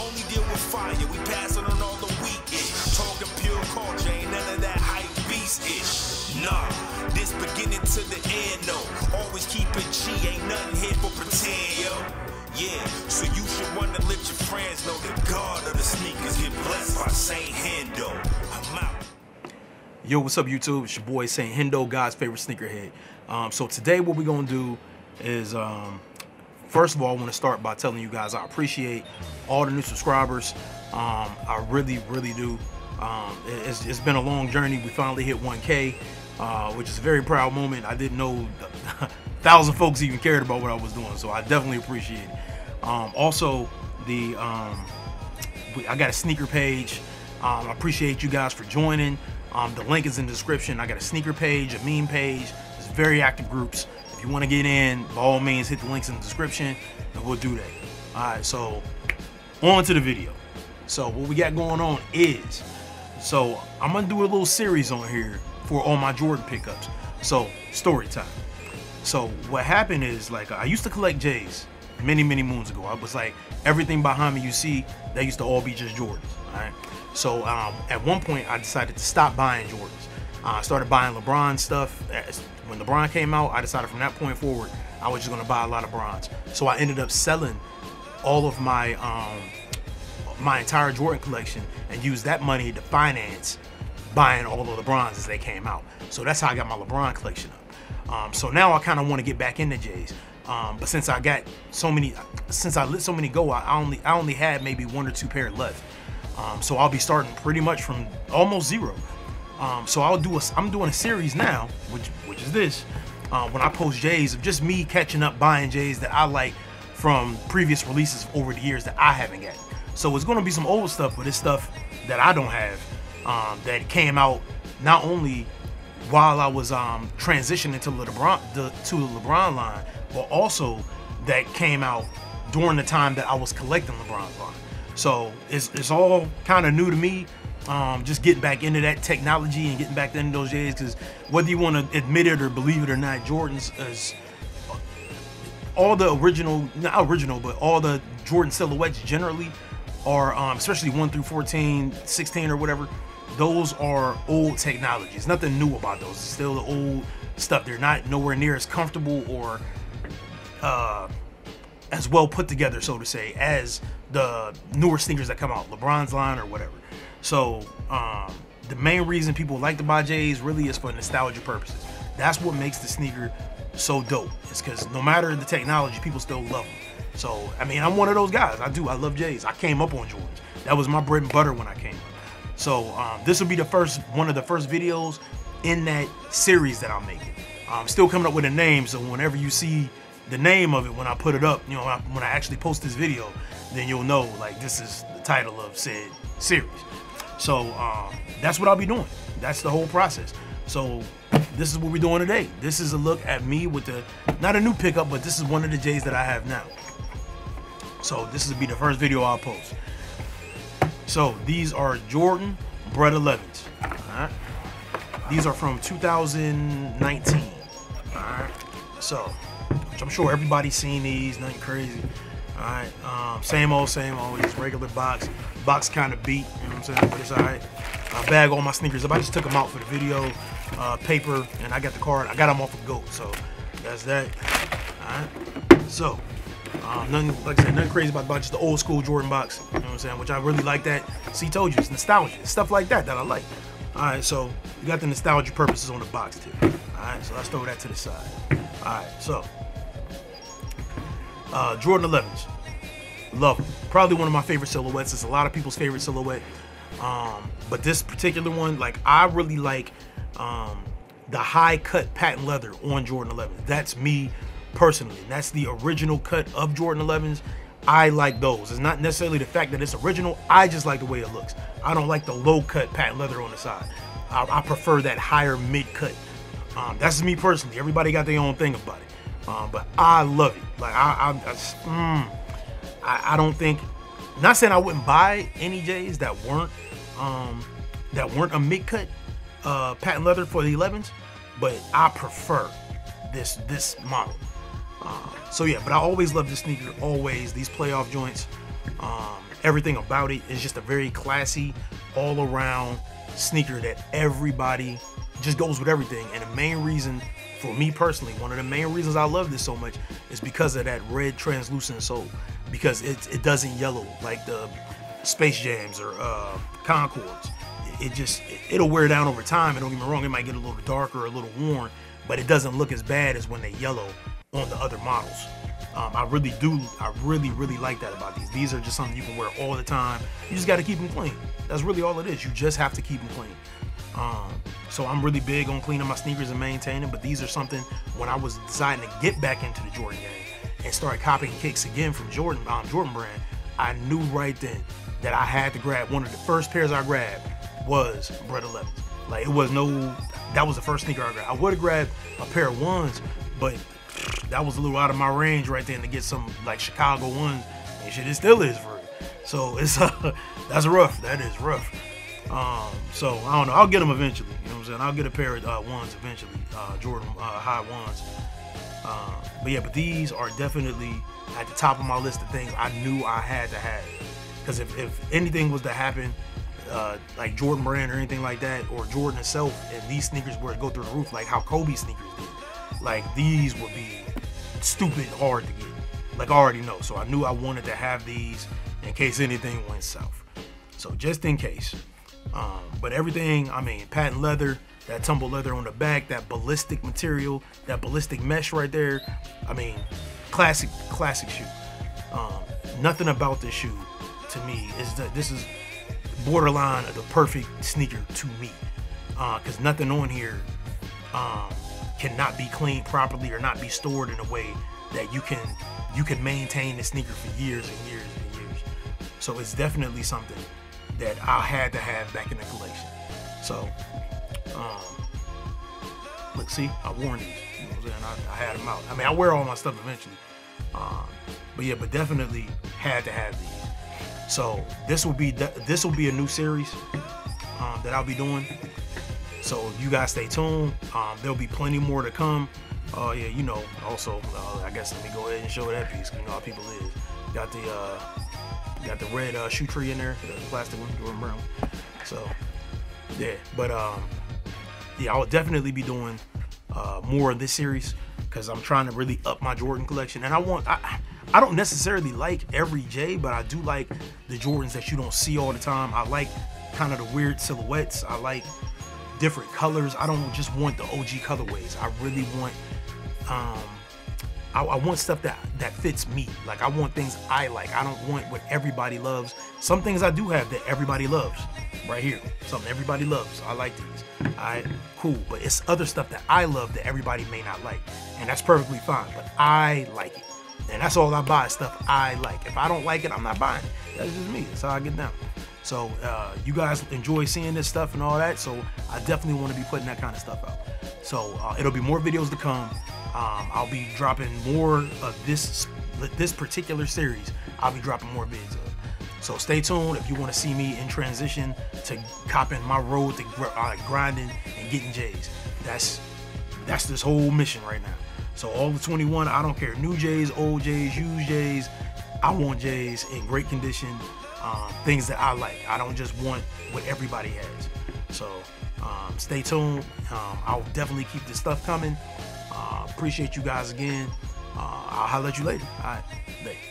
only deal with fire. We passing on all the weak ish. Talking pure culture, ain't none of that hype beast ish. Nah, this beginning to the end, no. Always keep it G, ain't nothing here for pretend, yo. Yeah, so you should wanna let your friends know the God of the sneakers get blessed by Saint Hendo. I'm out. Yo, what's up, YouTube? It's your boy Saint Hendo, God's favorite sneakerhead. Um, so today, what we're gonna do is, um, first of all, I want to start by telling you guys I appreciate all the new subscribers. Um, I really, really do. Um, it- it's, it's been a long journey. We finally hit 1K, uh, which is a very proud moment. I didn't know thousand folks even cared about what I was doing, so I definitely appreciate it. Um, also, the um, I got a sneaker page. Um, I appreciate you guys for joining. Um, the link is in the description. I got a sneaker page, a meme page. It's very active groups. If you want to get in, by all means, hit the links in the description, and we'll do that. All right, so on to the video. So what we got going on is, so I'm gonna do a little series on here for all my Jordan pickups. So story time. So what happened is like I used to collect J's many many moons ago. I was like everything behind me you see that used to all be just Jordans. All right. So um, at one point I decided to stop buying Jordans. Uh, I started buying LeBron stuff. When LeBron came out, I decided from that point forward I was just gonna buy a lot of Brons. So I ended up selling all of my um, my entire Jordan collection and used that money to finance buying all of the LeBrons as they came out. So that's how I got my LeBron collection up. Um, so now I kind of want to get back into J's. Um, but since I got so many, since I let so many go, I I only I only had maybe one or two pair left. Um, so I'll be starting pretty much from almost zero. Um, so I'll do a, I'm doing a series now, which which is this. Uh, when I post J's of just me catching up buying J's that I like from previous releases over the years that I haven't gotten. So it's gonna be some old stuff, but it's stuff that I don't have um, that came out not only while I was um, transitioning to the LeBron the, to the LeBron line, but also that came out during the time that I was collecting LeBron's line. So it's, it's all kind of new to me. Um, just getting back into that technology and getting back into those days. because whether you want to admit it or believe it or not, Jordan's is all the original, not original, but all the Jordan silhouettes generally are, um, especially 1 through 14, 16 or whatever, those are old technologies. Nothing new about those. It's still the old stuff. They're not nowhere near as comfortable or uh, as well put together, so to say, as the newer sneakers that come out, LeBron's line or whatever. So um, the main reason people like to buy J's really is for nostalgia purposes. That's what makes the sneaker so dope. It's because no matter the technology, people still love them. So I mean, I'm one of those guys. I do. I love J's. I came up on Jordans. That was my bread and butter when I came up. So um, this will be the first one of the first videos in that series that I'm making. I'm still coming up with a name, so whenever you see the name of it when I put it up, you know, when I, when I actually post this video, then you'll know like this is the title of said series. So um, that's what I'll be doing. That's the whole process. So this is what we're doing today. This is a look at me with the not a new pickup, but this is one of the J's that I have now. So this will be the first video I'll post. So these are Jordan Bred 11s. Alright. These are from 2019. Alright. So, which I'm sure everybody's seen these, nothing crazy. Alright. Um, same old, same old, just regular box. Box kind of beat, you know what I'm saying? But it's alright. I bag all my sneakers up. I just took them out for the video, uh, paper, and I got the card. I got them off of GOAT, so that's that. Alright. So, um, nothing, like I said, nothing crazy about the box, just the old school Jordan box. You know what I'm saying? Which I really like that. See, told you, it's nostalgia. It's stuff like that that I like. All right, so you got the nostalgia purposes on the box too. All right, so let's throw that to the side. All right, so uh, Jordan 11s, love them. Probably one of my favorite silhouettes. It's a lot of people's favorite silhouette. Um, but this particular one, like I really like um, the high cut patent leather on Jordan 11s. That's me personally. That's the original cut of Jordan 11s. I like those. It's not necessarily the fact that it's original. I just like the way it looks. I don't like the low cut patent leather on the side. I, I prefer that higher mid cut. Um, that's me personally. Everybody got their own thing about it. Um, but I love it. Like I, I, I, mm, I, I don't think. Not saying I wouldn't buy any J's that weren't um, that weren't a mid cut uh, patent leather for the 11s, but I prefer this this model. Uh, so yeah, but I always love this sneaker. Always these playoff joints. Um, everything about it is just a very classy, all around sneaker that everybody just goes with everything. And the main reason for me personally, one of the main reasons I love this so much is because of that red translucent sole. Because it, it doesn't yellow like the Space Jams or uh, Concords. It, it just, it, will wear down over time. And don't get me wrong, it might get a little darker, a little worn, but it doesn't look as bad as when they yellow on the other models. Um, I really do, I really, really like that about these. These are just something you can wear all the time. You just got to keep them clean. That's really all it is. You just have to keep them clean. Um, so I'm really big on cleaning my sneakers and maintaining, but these are something when I was deciding to get back into the Jordan game and start copying kicks again from Jordan, um, Jordan brand, I knew right then that I had to grab one of the first pairs I grabbed was Bred 11. Like it was no, that was the first sneaker I grabbed. I would have grabbed a pair of ones, but that was a little out of my range right then to get some like Chicago ones. And shit, it still is for So it's uh, that's rough. That is rough. Um, so I don't know. I'll get them eventually. You know what I'm saying? I'll get a pair of uh, ones eventually. Uh, Jordan uh, high ones. Uh, but yeah, but these are definitely at the top of my list of things I knew I had to have. Because if, if anything was to happen, uh, like Jordan brand or anything like that, or Jordan itself, and these sneakers were to go through the roof, like how Kobe sneakers did, like these would be stupid hard to get. Like I already know. So I knew I wanted to have these in case anything went south. So just in case. But everything, I mean, patent leather, that tumble leather on the back, that ballistic material, that ballistic mesh right there. I mean, classic, classic shoe. Um, nothing about this shoe to me is that this is borderline of the perfect sneaker to me. Because uh, nothing on here um, cannot be cleaned properly or not be stored in a way that you can you can maintain the sneaker for years and years and years. So it's definitely something that I had to have back in the collection. So, um, look, see, I worn these. You know what I'm saying? I, I, had them out. I mean, I wear all my stuff eventually. Um, but yeah, but definitely had to have these. So this will be this will be a new series um, that I'll be doing. So you guys stay tuned. Um, there'll be plenty more to come. Oh uh, yeah, you know. Also, uh, I guess let me go ahead and show that piece. You know how people is. Got the uh, Got the red uh, shoe tree in there, the plastic one, Jordan Brown. So, yeah, but um, yeah, I'll definitely be doing uh, more of this series because I'm trying to really up my Jordan collection, and I want I. I don't necessarily like every J, but I do like the Jordans that you don't see all the time. I like kind of the weird silhouettes. I like different colors. I don't just want the OG colorways. I really want um, I, I, want stuff that that fits me. Like I want things I like. I don't want what everybody loves. Some things I do have that everybody loves. Right here, something everybody loves. I like these. I cool, but it's other stuff that I love that everybody may not like, and that's perfectly fine. But I like it, and that's all I buy. Stuff I like. If I don't like it, I'm not buying it. That's just me. That's how I get down. So uh, you guys enjoy seeing this stuff and all that. So I definitely want to be putting that kind of stuff out. So uh, it'll be more videos to come. Um, I'll be dropping more of this this particular series. I'll be dropping more vids of. So stay tuned if you want to see me in transition to copping my road to uh, grinding and getting J's. That's that's this whole mission right now. So all the 21, I don't care, new J's, old J's, used J's. I want J's in great condition, um, things that I like. I don't just want what everybody has. So um, stay tuned. Um, I'll definitely keep this stuff coming. Uh, appreciate you guys again. Uh, I'll holler at you later. All right, later.